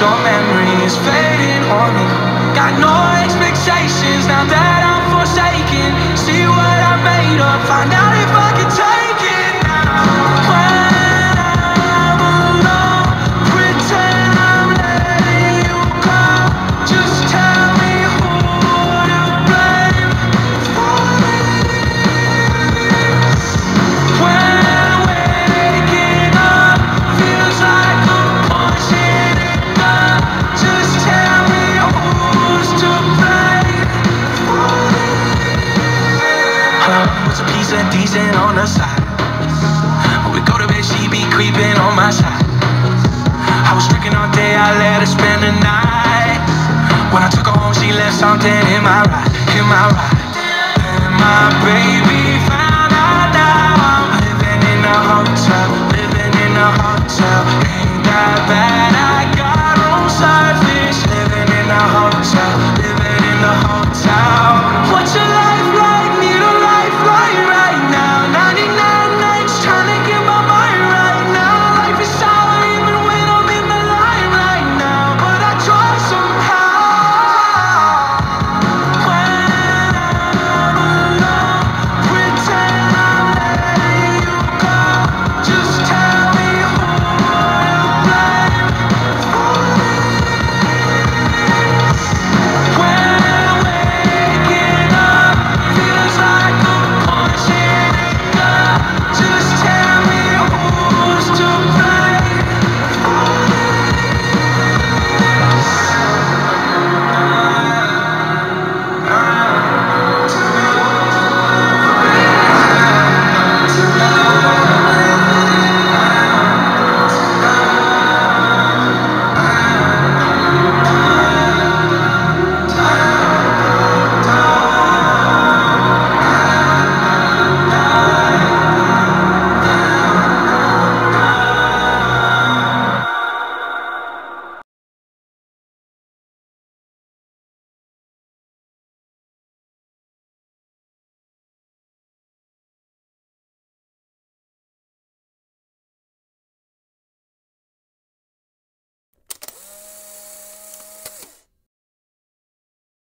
your memories fading on me. Got no expectations now that I'm forsaken. See what I made up, find out if I. decent, decent on the side. When we go to bed, she be creeping on my side. I was drinking all day, I let her spend the night. When I took her home, she left something in my ride, in my ride.